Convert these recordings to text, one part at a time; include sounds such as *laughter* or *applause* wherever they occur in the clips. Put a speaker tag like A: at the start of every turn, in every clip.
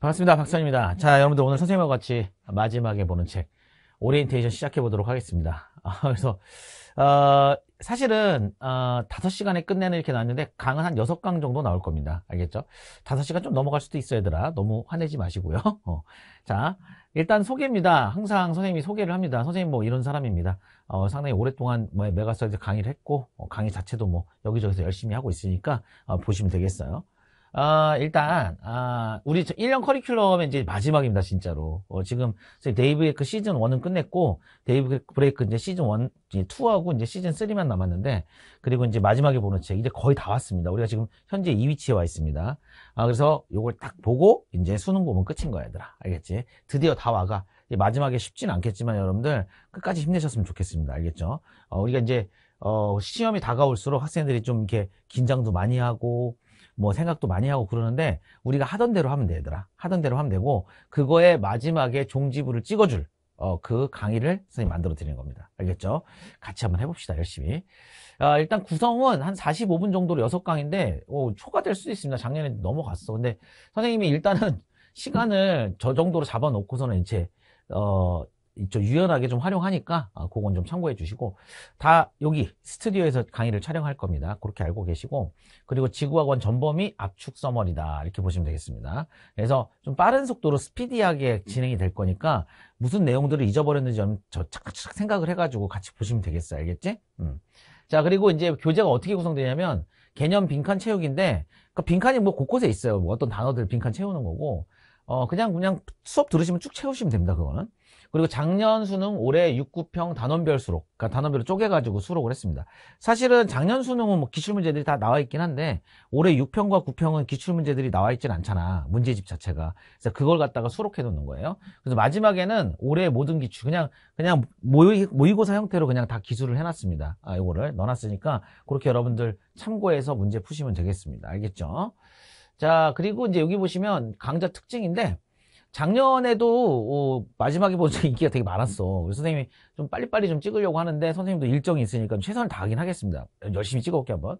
A: 반갑습니다. 박선입니다. 자, 여러분들 오늘 선생님과 같이 마지막에 보는 책 오리엔테이션 시작해 보도록 하겠습니다. 아, *laughs* 그래서 어, 사실은 어, 5시간에 끝내는 이렇게 나왔는데 강은 한 6강 정도 나올 겁니다. 알겠죠? 5시간 좀 넘어갈 수도 있어 얘들아. 너무 화내지 마시고요. *laughs* 어. 자, 일단 소개입니다. 항상 선생님이 소개를 합니다. 선생님 뭐 이런 사람입니다. 어, 상당히 오랫동안 뭐 메가스터디에서 강의를 했고 어, 강의 자체도 뭐 여기저기서 열심히 하고 있으니까 어, 보시면 되겠어요. 어, 일단, 아, 우리 1년 커리큘럼의 이제 마지막입니다, 진짜로. 어, 지금, 데이브레이크 시즌 1은 끝냈고, 데이브레이크 이제 시즌 1, 2하고 이제 시즌 3만 남았는데, 그리고 이제 마지막에 보는 책, 이제 거의 다 왔습니다. 우리가 지금 현재 이 위치에 와 있습니다. 아, 그래서 요걸 딱 보고, 이제 수능 보면 끝인 거야, 얘들아. 알겠지? 드디어 다 와가. 마지막에 쉽지는 않겠지만, 여러분들, 끝까지 힘내셨으면 좋겠습니다. 알겠죠? 어, 우리가 이제, 어, 시험이 다가올수록 학생들이 좀 이렇게 긴장도 많이 하고, 뭐 생각도 많이 하고 그러는데 우리가 하던 대로 하면 되더라. 하던 대로 하면 되고 그거에 마지막에 종지부를 찍어줄 어, 그 강의를 선생님 만들어 드리는 겁니다. 알겠죠? 같이 한번 해봅시다. 열심히. 아, 일단 구성은 한 45분 정도로 6강인데 오, 초과될 수도 있습니다. 작년에 넘어갔어. 근데 선생님이 일단은 *laughs* 시간을 저 정도로 잡아놓고서는 이제 어, 좀 유연하게 좀 활용하니까 아, 그건 좀 참고해 주시고 다 여기 스튜디오에서 강의를 촬영할 겁니다. 그렇게 알고 계시고 그리고 지구학원 전범위 압축 서머리다 이렇게 보시면 되겠습니다. 그래서 좀 빠른 속도로 스피디하게 진행이 될 거니까 무슨 내용들을 잊어버렸는지 저 착착 생각을 해가지고 같이 보시면 되겠어요. 알겠지? 음. 자 그리고 이제 교재가 어떻게 구성되냐면 개념 빈칸 채우기인데 그 빈칸이 뭐 곳곳에 있어요. 뭐 어떤 단어들 빈칸 채우는 거고 어 그냥 그냥 수업 들으시면 쭉 채우시면 됩니다. 그거는. 그리고 작년 수능 올해 6, 9평 단원별 수록, 그러니까 단원별로 쪼개가지고 수록을 했습니다. 사실은 작년 수능은 뭐 기출 문제들이 다 나와 있긴 한데 올해 6평과 9평은 기출 문제들이 나와 있진 않잖아. 문제집 자체가. 그래서 그걸 갖다가 수록해 놓는 거예요. 그래서 마지막에는 올해 모든 기출 그냥 그냥 모의, 모의고사 형태로 그냥 다 기술을 해놨습니다. 아, 요거를 넣어놨으니까 그렇게 여러분들 참고해서 문제 푸시면 되겠습니다. 알겠죠? 자, 그리고 이제 여기 보시면 강좌 특징인데 작년에도 어, 마지막에 보니까 인기가 되게 많았어. 그래서 선생님이 좀 빨리빨리 좀 찍으려고 하는데 선생님도 일정이 있으니까 최선을 다하긴 하겠습니다. 열심히 찍어볼게 한번.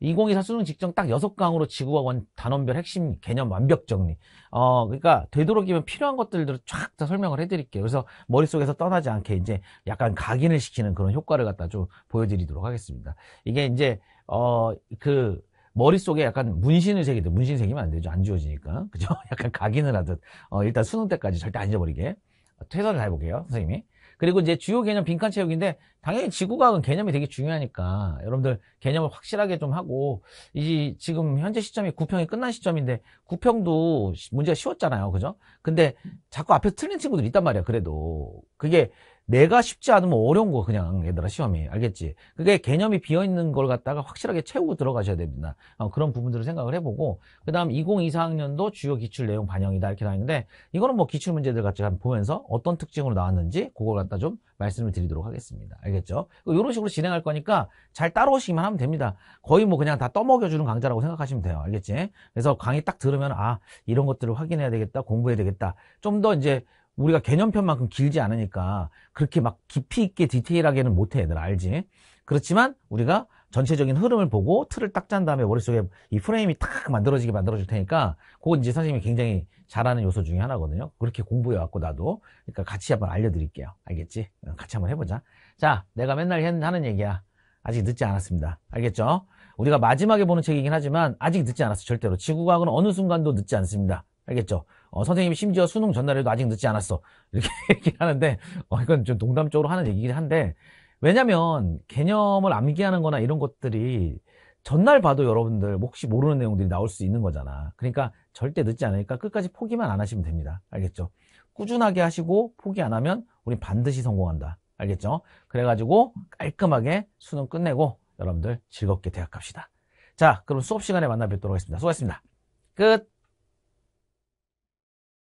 A: 2024 수능 직전 딱 6강으로 지구학원 단원별 핵심 개념 완벽 정리. 어, 그러니까 되도록이면 필요한 것들을 쫙 다 설명을 해드릴게요. 그래서 머릿속에서 떠나지 않게 이제 약간 각인을 시키는 그런 효과를 갖다 좀 보여드리도록 하겠습니다. 이게 이제, 어, 그, 머릿속에 약간 문신을 새기듯 문신 새기면 안 되죠. 안 지워지니까. *laughs* 그죠? 약간 각인을 하듯 어, 일단 수능 때까지 절대 안 잊어버리게 퇴선을 해볼게요. 선생님이. 그리고 이제 주요 개념 빈칸 채우기인데 당연히 지구과학은 개념이 되게 중요하니까 여러분들 개념을 확실하게 좀 하고 이 지금 현재 시점이 9평이 끝난 시점인데 9평도 문제가 쉬웠잖아요. 그죠? 근데 자꾸 앞에서 틀린 친구들이 있단 말이야. 그래도 그게 내가 쉽지 않으면 어려운 거 그냥 얘들아 시험이. 알겠지? 그게 개념이 비어있는 걸 갖다가 확실하게 채우고 들어가셔야 됩니다. 어, 그런 부분들을 생각을 해보고 그 다음 2024학년도 주요 기출 내용 반영이다. 이렇게 나있는데 이거는 뭐 기출 문제들 같이 보면서 어떤 특징으로 나왔는지 그걸 갖다 좀 말씀을 드리도록 하겠습니다. 알겠죠? 이런 식으로 진행할 거니까 잘 따라오시기만 하면 됩니다. 거의 뭐 그냥 다 떠먹여주는 강좌라고 생각하시면 돼요. 알겠지? 그래서 강의 딱 들으면 아 이런 것들을 확인해야 되겠다 공부해야 되겠다. 좀 더 이제 우리가 개념편만큼 길지 않으니까 그렇게 막 깊이 있게 디테일하게는 못해 얘들 알지? 그렇지만 우리가 전체적인 흐름을 보고 틀을 딱 짠 다음에 머릿속에 이 프레임이 탁 만들어지게 만들어줄 테니까 그건 이제 선생님이 굉장히 잘하는 요소 중에 하나거든요. 그렇게 공부해 왔고 나도. 그러니까 같이 한번 알려드릴게요. 알겠지? 같이 한번 해보자. 자 내가 맨날 하는 얘기야. 아직 늦지 않았습니다. 알겠죠? 우리가 마지막에 보는 책이긴 하지만 아직 늦지 않았어 절대로. 지구과학은 어느 순간도 늦지 않습니다. 알겠죠 어, 선생님이 심지어 수능 전날에도 아직 늦지 않았어. *laughs* 이렇게 얘기하는데, 어, 이건 좀 농담적으로 하는 얘기긴 한데, 왜냐면 개념을 암기하는 거나 이런 것들이 전날 봐도 여러분들 혹시 모르는 내용들이 나올 수 있는 거잖아. 그러니까 절대 늦지 않으니까 끝까지 포기만 안 하시면 됩니다. 알겠죠? 꾸준하게 하시고 포기 안 하면 우리 반드시 성공한다. 알겠죠? 그래가지고 깔끔하게 수능 끝내고 여러분들 즐겁게 대학 갑시다. 자, 그럼 수업 시간에 만나 뵙도록 하겠습니다. 수고하셨습니다. 끝!